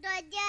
todo.